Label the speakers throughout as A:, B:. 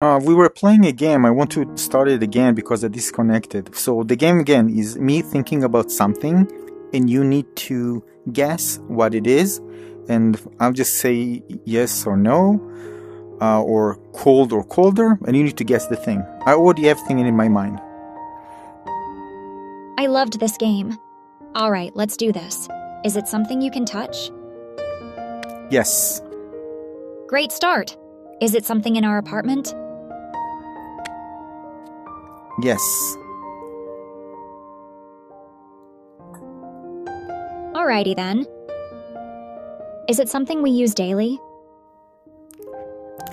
A: Uh, we were playing a game. I want to start it again because I disconnected. So the game again is me thinking about something, and you need to guess what it is. And I'll just say yes or no, uh, or cold or colder, and you need to guess the thing. I already have thing in my mind.
B: I loved this game. All right, let's do this. Is it something you can touch?
A: Yes.
B: Great start. Is it something in our apartment?
A: Yes.
B: Alrighty then. Is it something we use daily?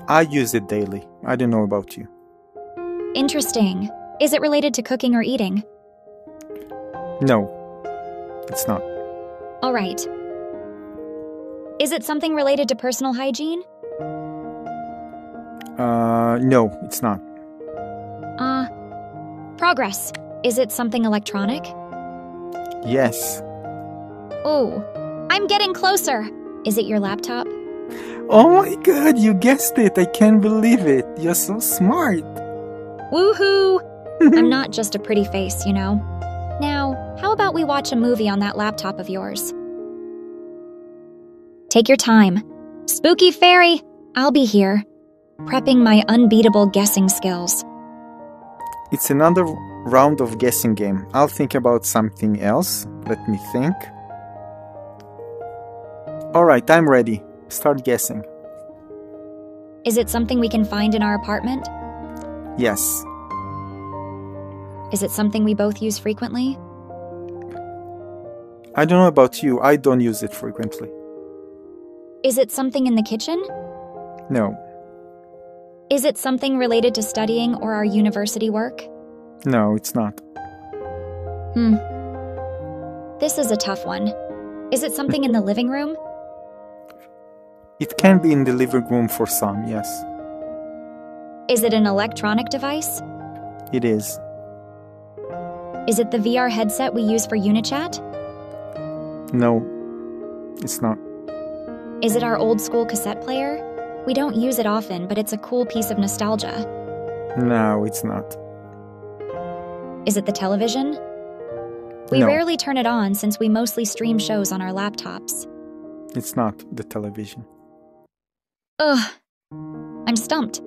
A: I use it daily. I don't know about you.
B: Interesting. Is it related to cooking or eating?
A: No. It's not.
B: Alright. Is it something related to personal hygiene?
A: Uh, no, it's not.
B: Progress. Is it something electronic?
A: Yes.
B: Oh, I'm getting closer. Is it your laptop?
A: Oh my god, you guessed it. I can't believe it. You're so smart.
B: Woohoo! I'm not just a pretty face, you know. Now, how about we watch a movie on that laptop of yours? Take your time. Spooky Fairy, I'll be here, prepping my unbeatable guessing skills.
A: It's another round of guessing game. I'll think about something else. Let me think. Alright, I'm ready. Start guessing.
B: Is it something we can find in our apartment?
A: Yes.
B: Is it something we both use frequently?
A: I don't know about you. I don't use it frequently.
B: Is it something in the kitchen?
A: No.
B: Is it something related to studying or our university work?
A: No, it's not.
B: Hmm. This is a tough one. Is it something in the living room?
A: It can be in the living room for some, yes.
B: Is it an electronic device?
A: It is.
B: Is it the VR headset we use for Unichat?
A: No, it's not.
B: Is it our old school cassette player? We don't use it often, but it's a cool piece of nostalgia.
A: No, it's not.
B: Is it the television? We
A: No.
B: rarely turn it on since we mostly stream shows on our laptops.
A: It's not the television.
B: Ugh. I'm stumped.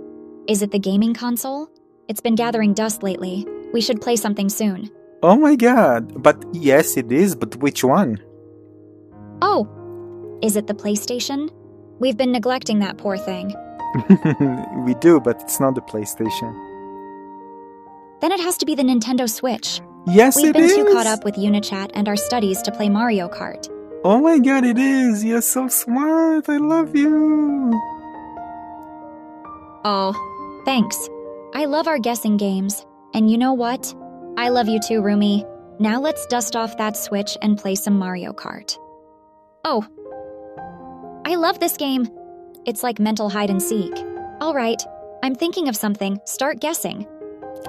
B: Is it the gaming console? It's been gathering dust lately. We should play something soon.
A: Oh my god. But yes, it is, but which one?
B: Oh! Is it the PlayStation? We've been neglecting that poor thing.
A: we do, but it's not the PlayStation.
B: Then it has to be the Nintendo Switch.
A: Yes,
B: We've
A: it
B: been
A: is.
B: too caught up with Unichat and our studies to play Mario Kart.
A: Oh my god, it is. You're so smart. I love you.
B: Oh, thanks. I love our guessing games. And you know what? I love you too, Rumi. Now let's dust off that Switch and play some Mario Kart. Oh. I love this game. It's like mental hide and seek. All right, I'm thinking of something. Start guessing.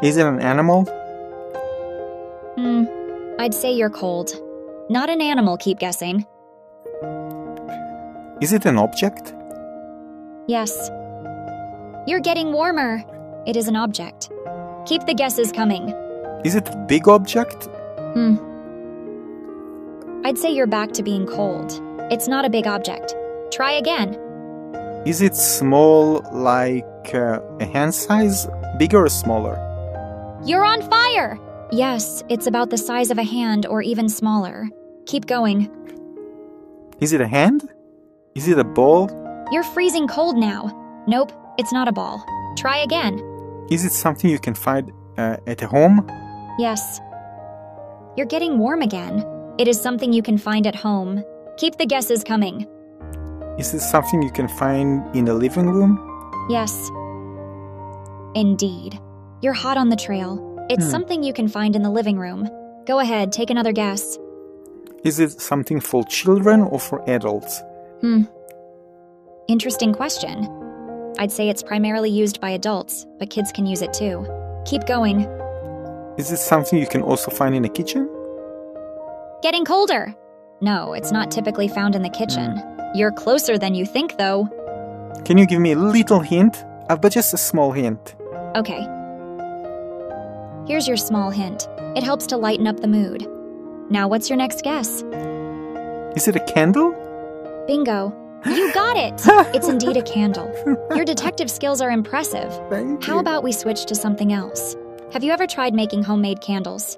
A: Is it an animal?
B: Hmm, I'd say you're cold. Not an animal, keep guessing.
A: Is it an object?
B: Yes. You're getting warmer. It is an object. Keep the guesses coming.
A: Is it a big object?
B: Hmm. I'd say you're back to being cold. It's not a big object. Try again.
A: Is it small, like uh, a hand size? Bigger or smaller?
B: You're on fire! Yes, it's about the size of a hand or even smaller. Keep going.
A: Is it a hand? Is it a ball?
B: You're freezing cold now. Nope, it's not a ball. Try again.
A: Is it something you can find uh, at home?
B: Yes. You're getting warm again. It is something you can find at home. Keep the guesses coming.
A: Is it something you can find in the living room?
B: Yes. Indeed. You're hot on the trail. It's
A: Hmm.
B: something you can find in the living room. Go ahead, take another guess.
A: Is it something for children or for adults?
B: Hmm. Interesting question. I'd say it's primarily used by adults, but kids can use it too. Keep going.
A: Is it something you can also find in the kitchen?
B: Getting colder. No, it's not typically found in the kitchen. You're closer than you think, though.
A: Can you give me a little hint? Uh, but just a small hint.
B: Okay. Here's your small hint. It helps to lighten up the mood. Now, what's your next guess?
A: Is it a candle?
B: Bingo. You got it! It's indeed a candle. Your detective skills are impressive.
A: Thank
B: How
A: you.
B: about we switch to something else? Have you ever tried making homemade candles?